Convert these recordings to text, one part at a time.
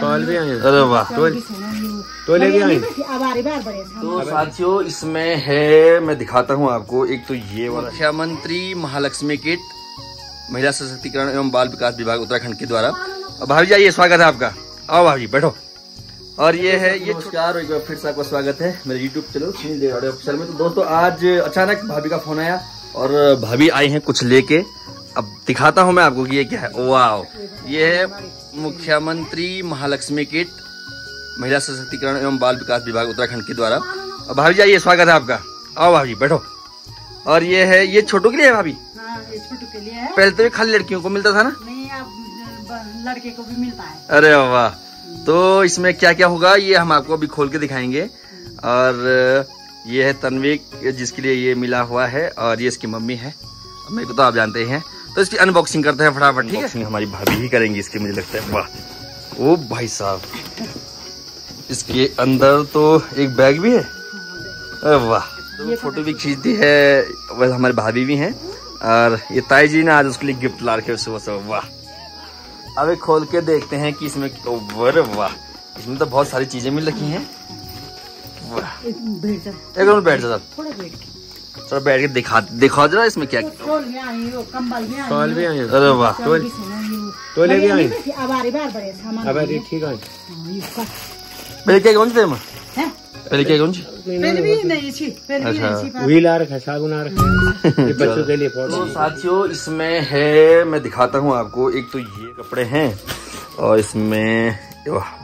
Sol अरे वाह तोले भी आई। तो साथियों इसमें है मैं दिखाता हूँ आपको एक तो ये वाला। मुख्यमंत्री महालक्ष्मी किट महिला सशक्तिकरण एवं बाल विकास विभाग उत्तराखंड के द्वारा। और भाभी जी आइए स्वागत है आपका। आओ भाभी बैठो। और ये है ये नमस्कार एक बार फिर से आपका स्वागत है। मेरे YouTube channel Sunil Devade official में। तो दोस्तों आज अचानक भाभी का फ़ोन आया और भाभी आई हैं कुछ लेके। अब दिखाता हूँ मैं आपको कि ये क्या है। वाह ये है मुख्यमंत्री महालक्ष्मी किट महिला सशक्तिकरण एवं बाल विकास विभाग उत्तराखंड के द्वारा। और भाभी जी आइए स्वागत है आपका। आओ भाभी बैठो। और ये है ये छोटों के लिए है भाभी? पहले तो ये खाली लड़कियों को मिलता था ना? लड़के को भी मिलता है। अरे वाह। तो इसमें क्या क्या होगा ये हम आपको अभी खोल के दिखाएँगे। और ये है तनवीक जिसके लिए ये मिला हुआ है और ये इसकी मम्मी है। मेरे को तो आप जानते हैं। तो इसकी अनबॉक्सिंग करते हैं फटाफट ठीक है? हमारी भाभी ही करेंगी इसकी मुझे लगता है। वाह। ओ भाई साहब। इसके अंदर तो एक बैग भी है? अरे वाह। तो फ़ोटो भी खींचती है। वैसे हमारी भाभी भी हैं और ये ताई जी ने आज उसके लिए गिफ्ट ला रखे सुबह सुबह। वाह। अब एक खोल के देखते हैं कि इसमें अरे वाह। इसमें तो बहुत सारी चीज़ें मिल रखी हैं। वाह। एक बैठ जा। थोड़ा बैठ के। थोड़ा बैठ के दिखा दिखा जरा इसमें क्या क्या तोल भी आई अरे वाह। भी आई। अब ठीक है। हाँ, पहले क्या कौन सी में? पहले क्या कौन सी? पहले भी नहीं छी पहले भी अच्छा। नहीं छी व्हील आ रखा साबुन आ रखा। ये बच्चों के लिए तो साथियों इसमें है मैं दिखाता हूँ आपको। एक तो ये कपड़े हैं और इसमें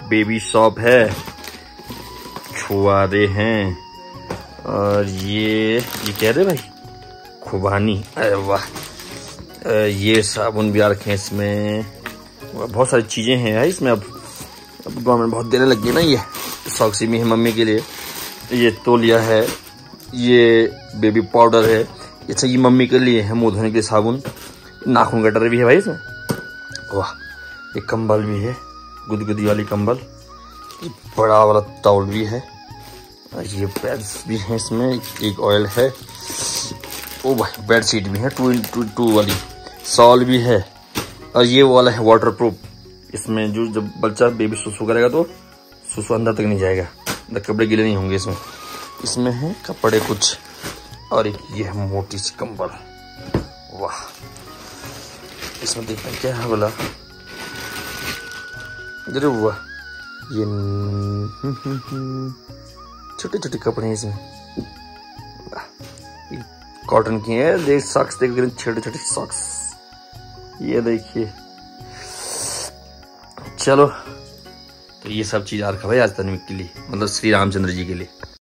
बेबी शॉप है। छुआरे हैं। और ये ये कह रहे भाई? खुबानी। अरे वाह। ये साबुन भी आ रखे हैं इसमें। बहुत सारी चीज़ें हैं यार इसमें अब। अब गवर्नमेंट बहुत देने लगी ना ये सॉक्सी में है मम्मी के लिए। ये तोलिया है, ये बेबी पाउडर है। अच्छा ये मम्मी के लिए है मुँह धोने के साबुन। नाखून कटर भी है भाई इसमें। वाह ये कंबल भी है, गुदगुदी वाली कंबल। बड़ा वाला तौल भी है। और ये पैड्स भी हैं इसमें, एक ऑयल है। ओ भाई बेड शीट भी है टू टू टू वाली। सॉल भी है। और ये वाला है वाटर प्रूफ इसमें जो, जब बच्चा बेबी सुसु करेगा तो सुसु अंदर तक नहीं जाएगा। अंदर कपड़े गिले नहीं होंगे इसमें। इसमें है कपड़े कुछ। और एक ये है मोटी सी कंबल। वाह। इसमें देखते हैं क्या है बोला अरे वाह। ये छोटे छोटे कपड़े हैं इसमें। कॉटन की है देख सॉक्स देख रहे छोटे छोटे सॉक्स ये देखिए। चलो तो ये सब चीज़ आ रखा भाई, आज तनिक के लिए मतलब श्री रामचंद्र जी के लिए।